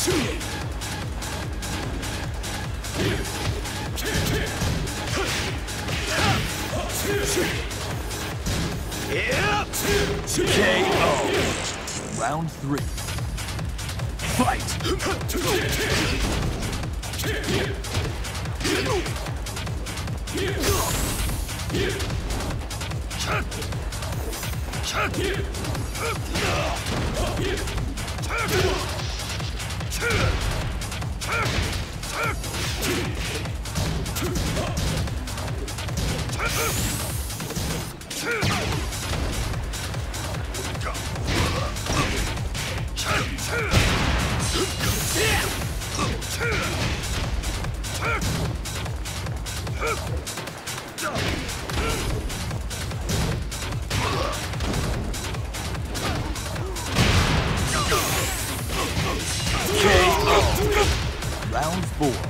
KO. Round three. Fight. KO. Four.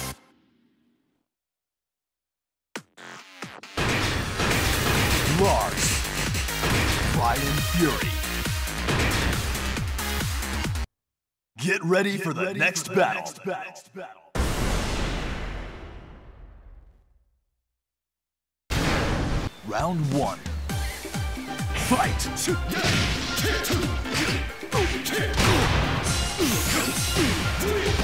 Lars. Bryan Fury. Get ready for the next battle. Round one. Fight! KO!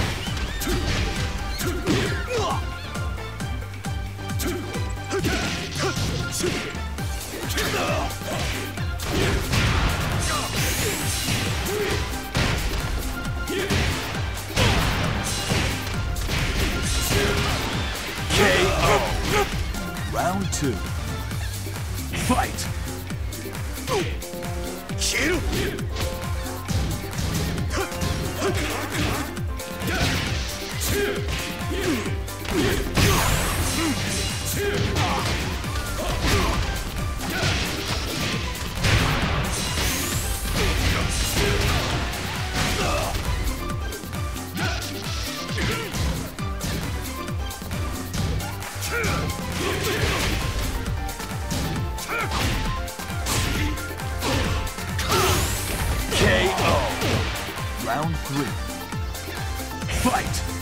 Round two. Fight! KO. Round three. Fight!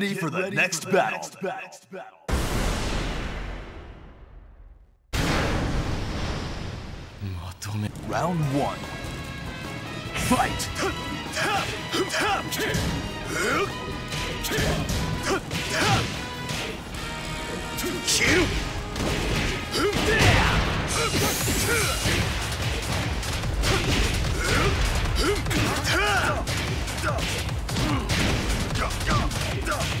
Get ready for the next battle. Round one. Fight! Huh!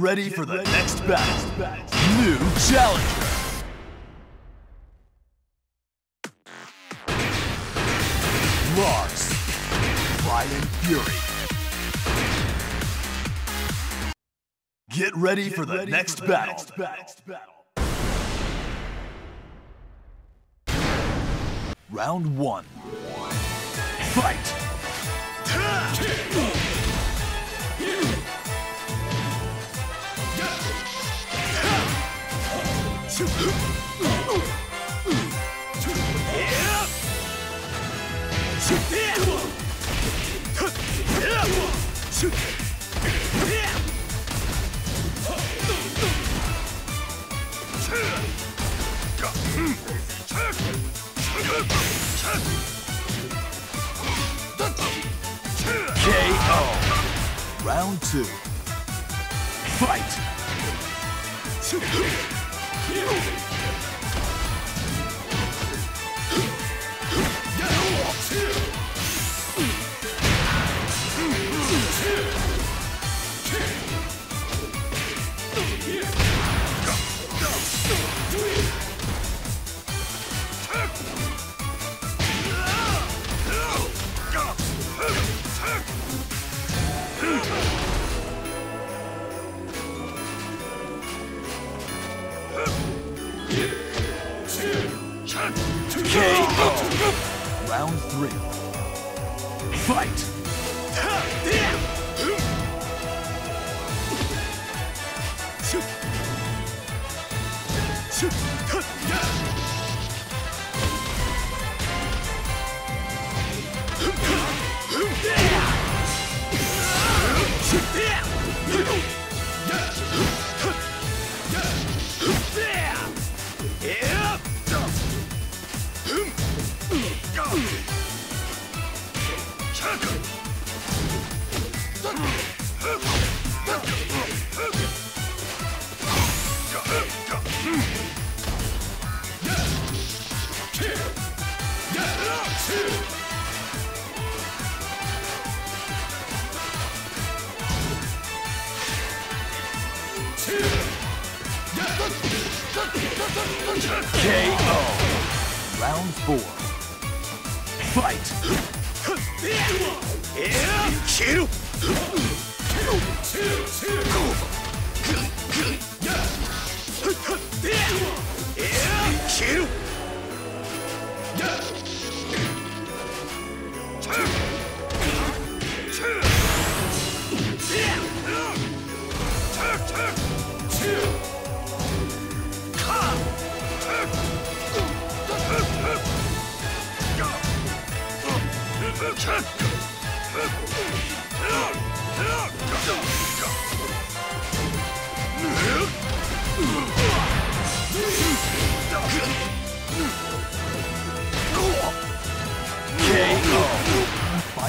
Get ready for the next battle. New challenger. Lars. Bryan Fury. Get ready for the next battle. Round one. Fight! Round two. Fight. KO. Round three. Fight.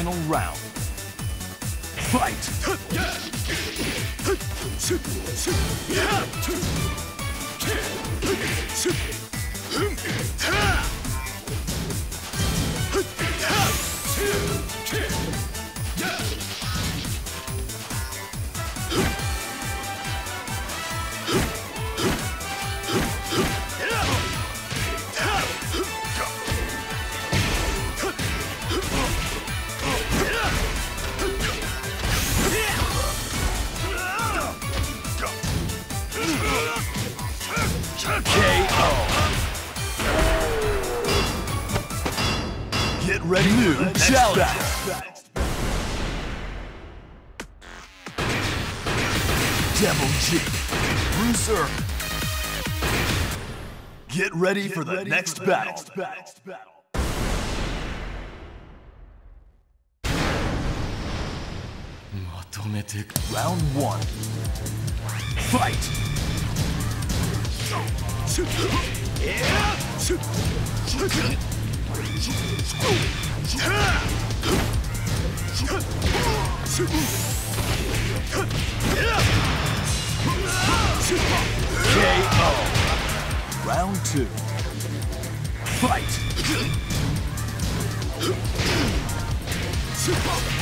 Final round. Fight. Get ready New for the next challenge. battle. Devil Jin. Bruiser. Get ready for the, next, battle. Round one. Fight. KO. Round two. Fight. Super.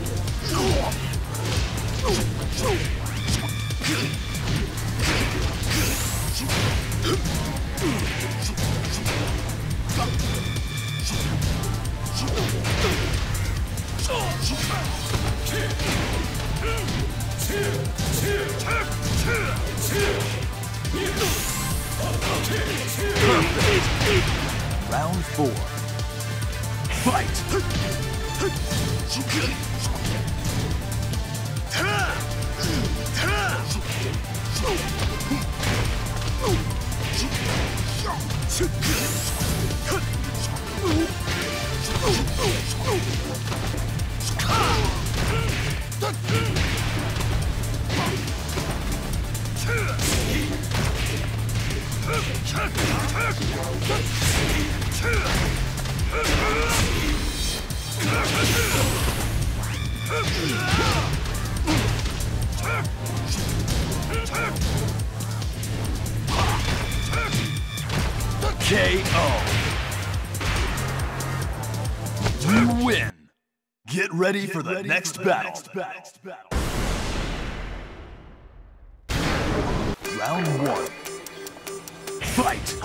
Round four. Fight! Ugh! KO. You win. Get ready for the next battle. Round one. Fight.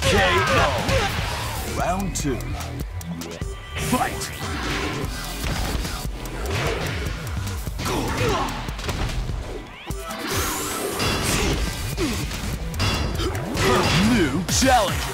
KO. Round two. Fight. New challenger.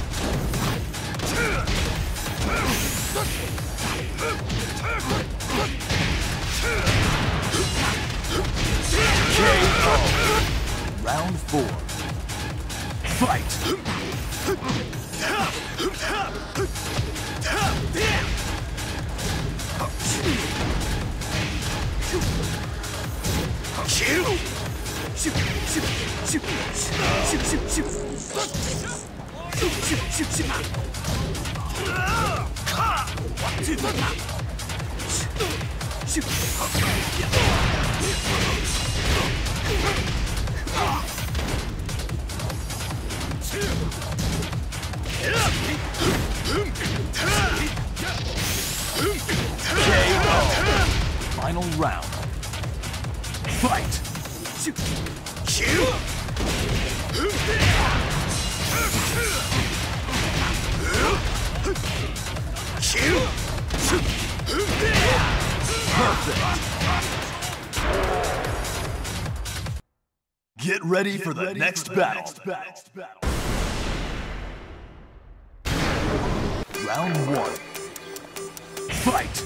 Round four. Fight! KO. Final round. Fight! Get ready for the, next, battle. Round one. Fight!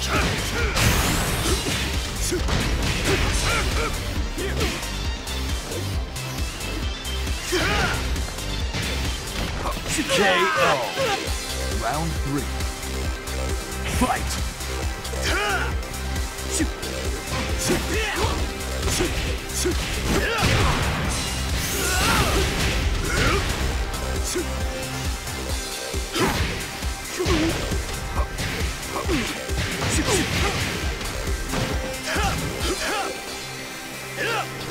Check! KO. Round three. Fight! Yeah!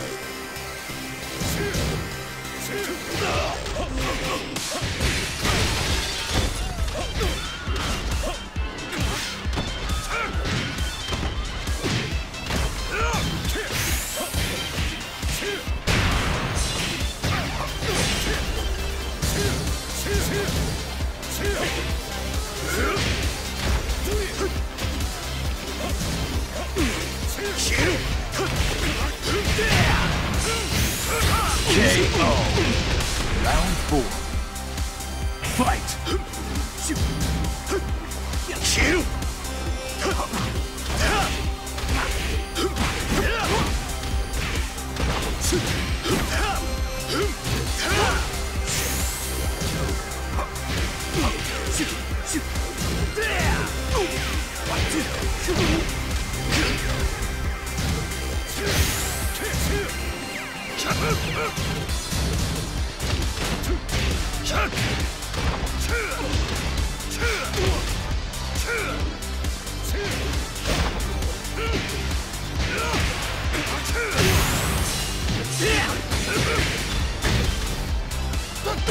KO. Round four.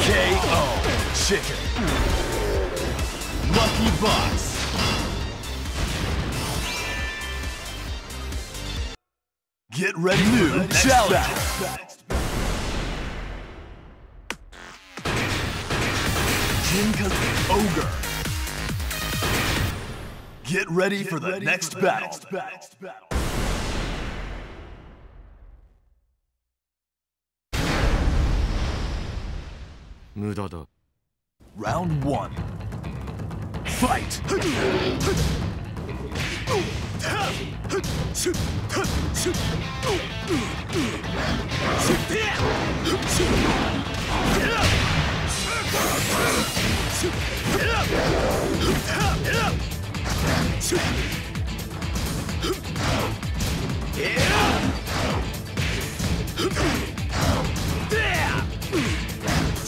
KO. Chicken. Lucky Box. Get ready New challenge. Jinka Ogre. Get ready for the next battle. 無駄だ Round one. Fight!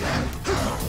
KO.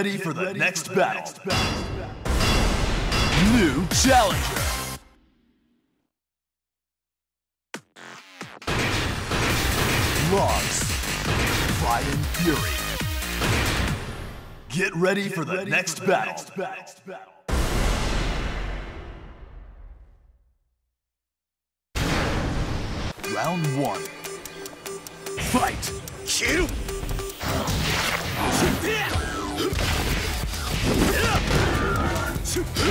Get ready for the next battle. New challenger. Lars. Bryan Fury. Get ready for the next battle. Round one. Fight! Kill! KO.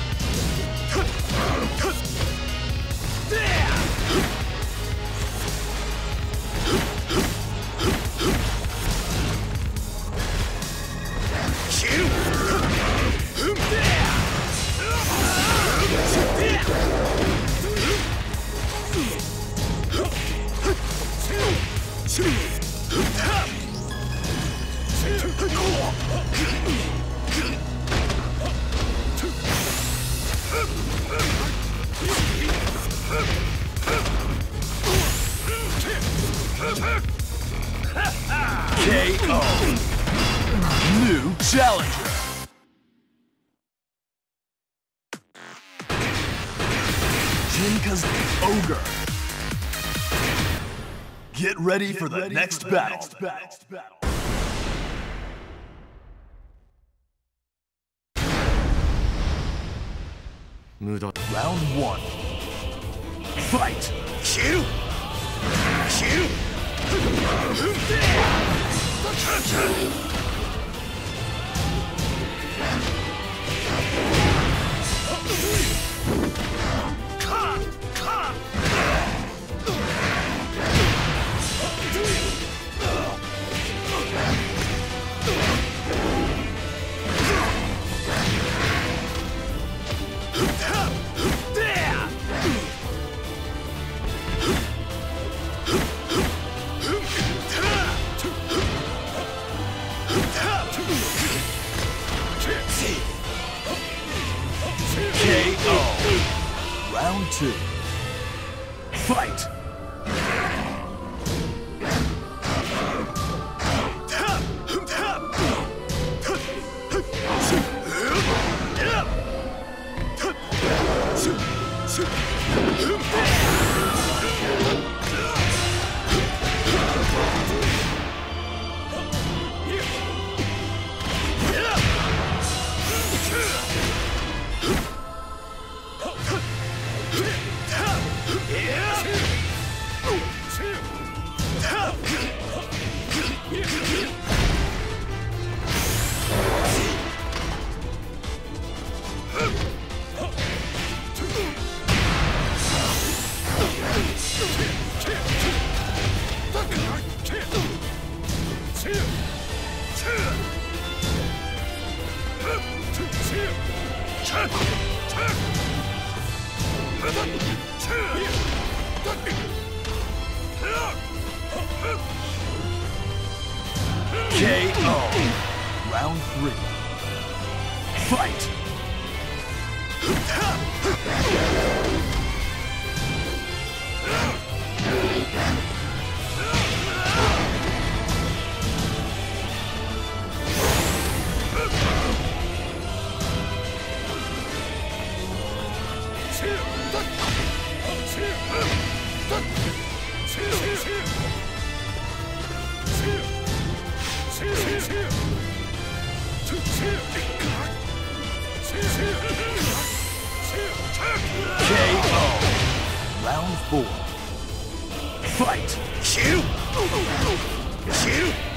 ready for the, ready next, for the battle. next battle. Round one. Fight! Kill! Kill! Fight! 消える。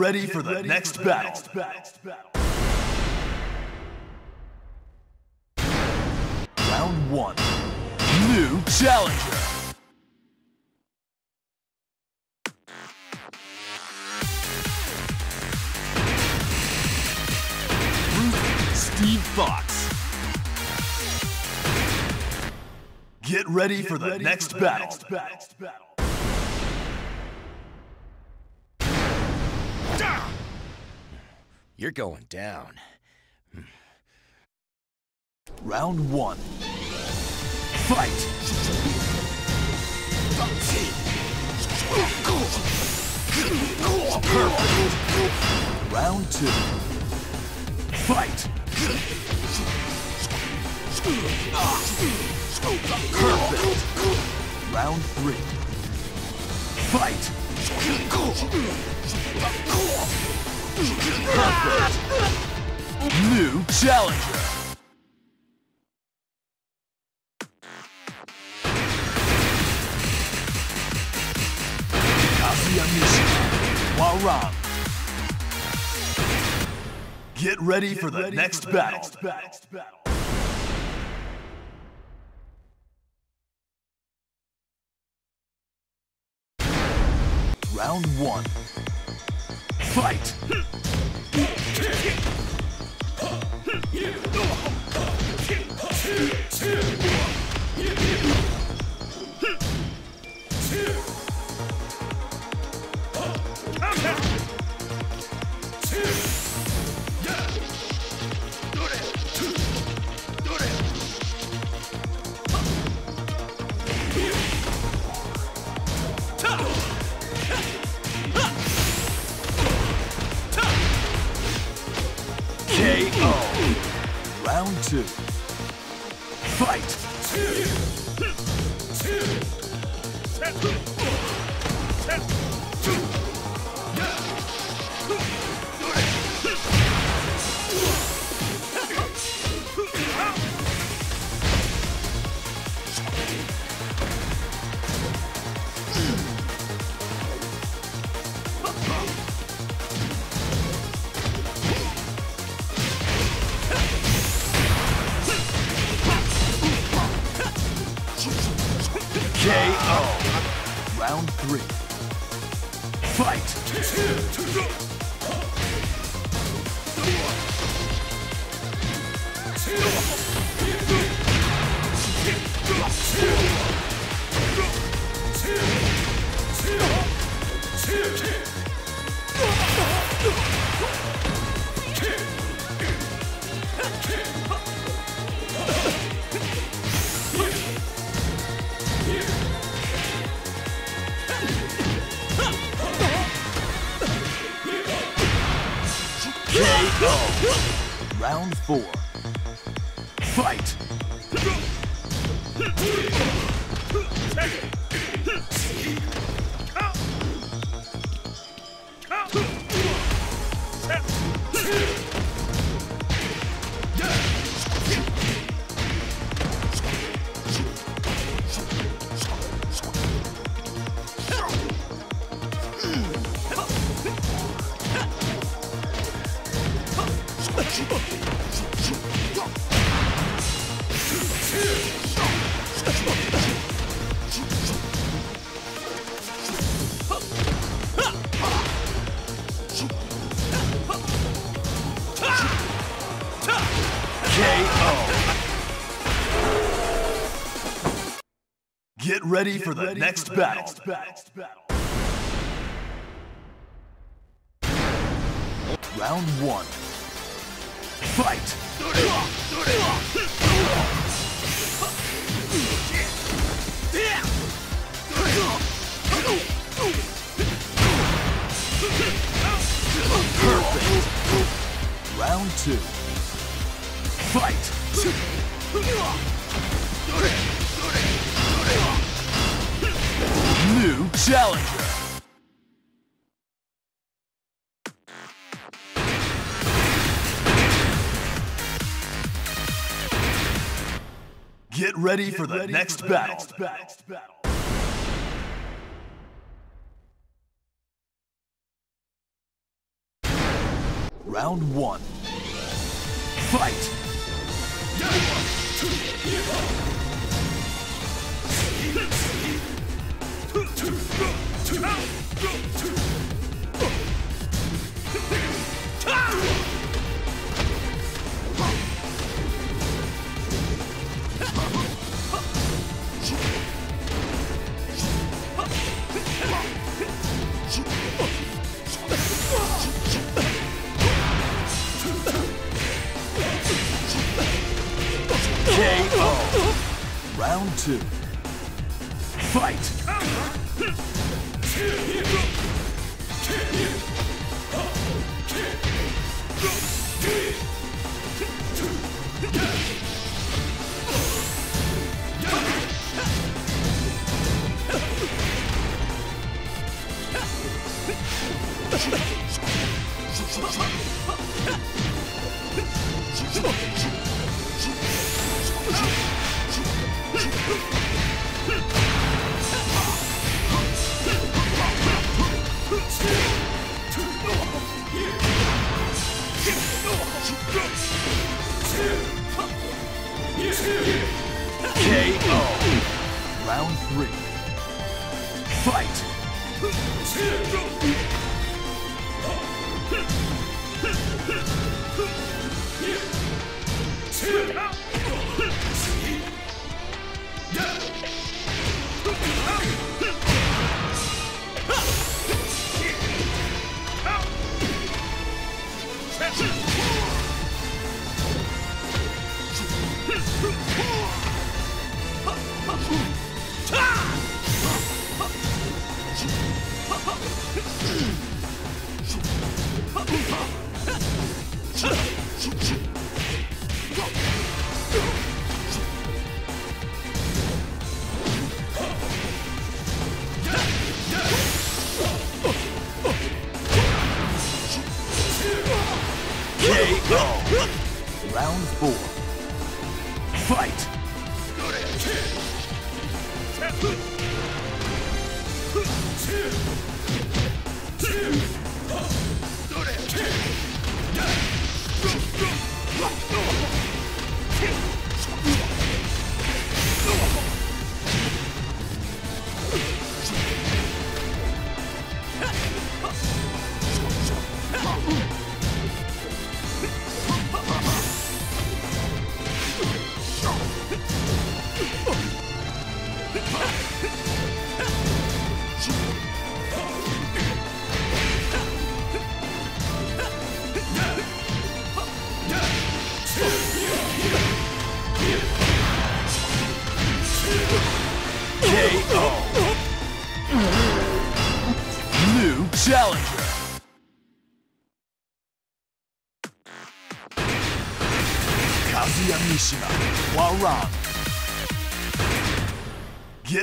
Get ready for the next battle. Round one. New challenger. Bruce Steve Fox. Get ready for the next battle. You're going down. Round one. Fight! Perfect. Round two. Fight! Perfect. Round three. Fight! New challenger. Kazuya Mishima. Hwoarang. Get ready for the next battle. Round one. Fight! Round two. Fight! KO. Get ready for the next battle. Round one. Fight! Perfect. Round two. Fight! New challenger. Get ready for the next battle. Round one. Fight! Two. Fight!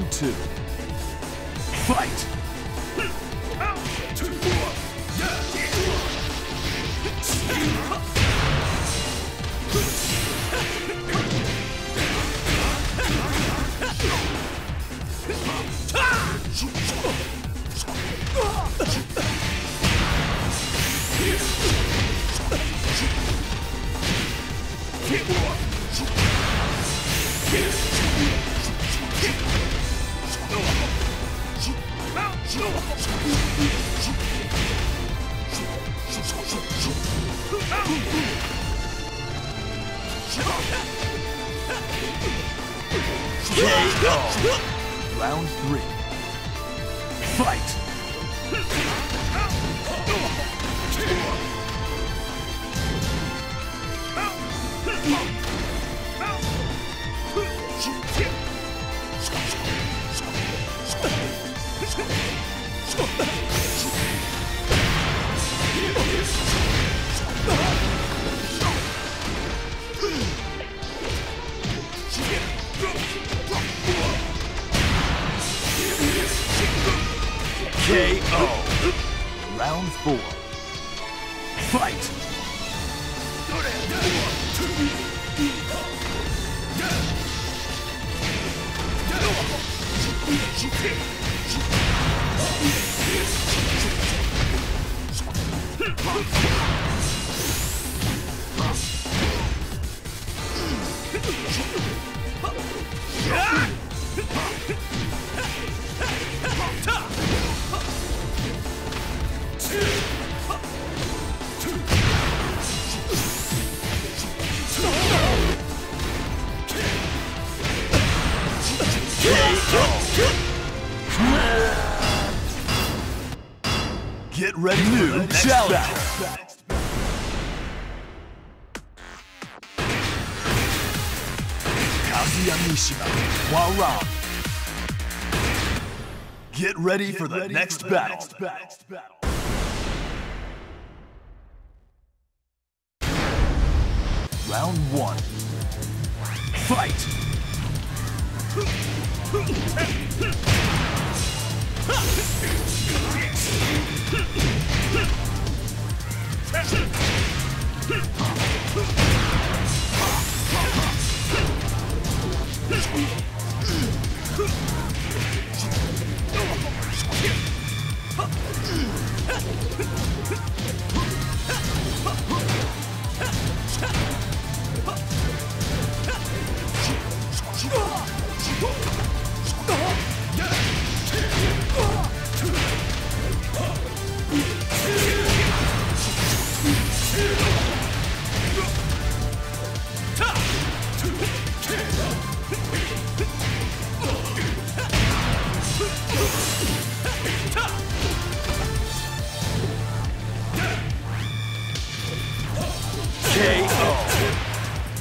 Round two. Fight! KO. Round three. Fight! Get ready for the next battle. Kazuya Mishima, one round. Get ready for the next battle. Round one. Fight! KO.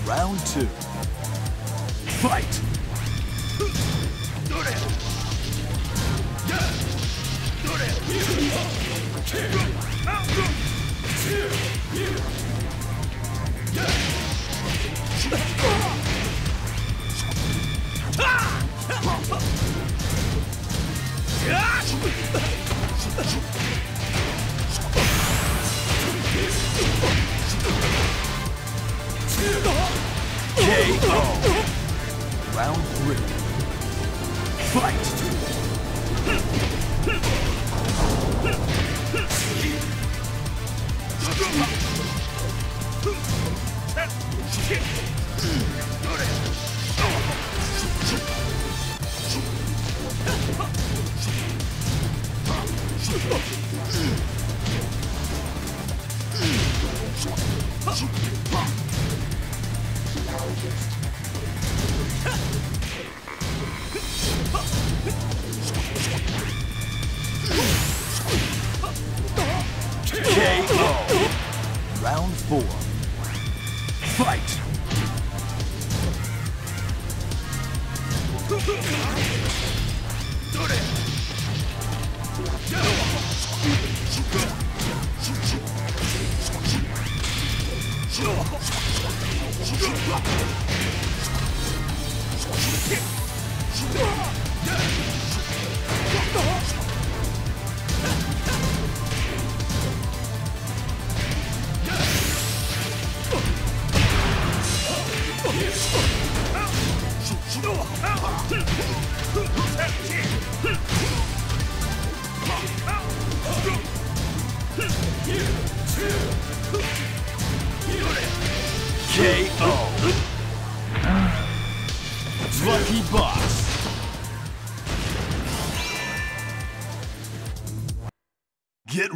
Round two. Fight!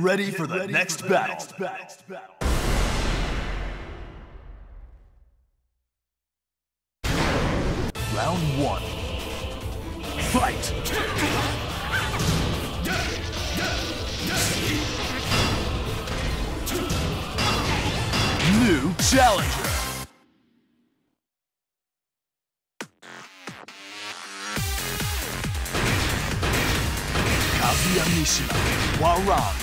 Get ready for the next battle. Round one. Fight! New challenger. Kazuya Mishima, Hwoarang.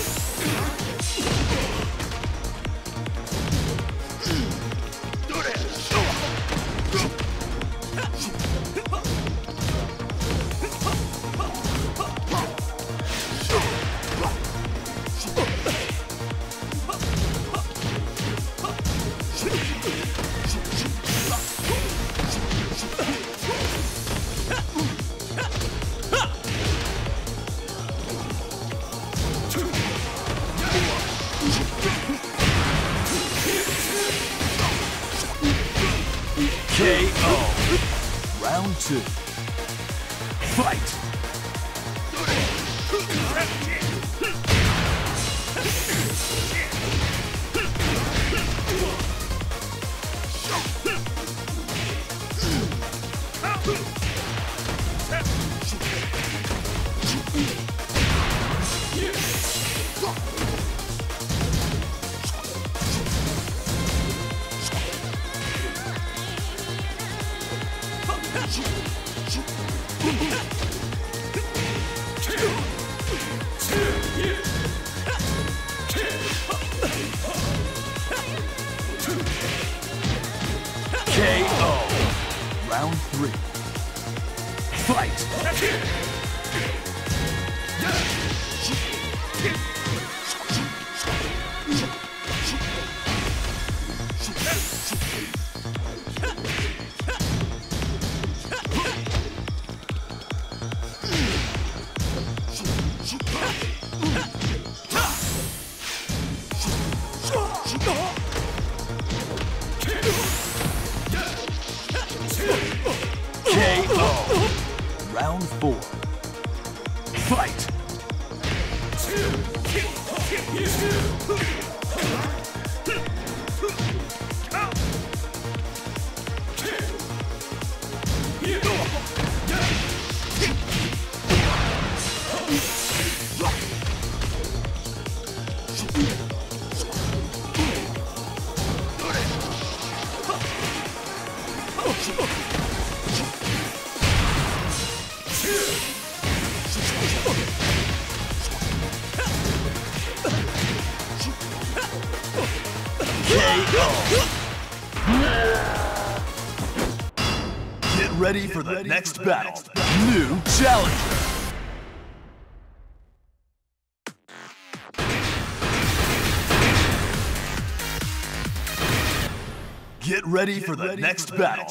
Ha! next battle. New challenger. Get ready for the next battle.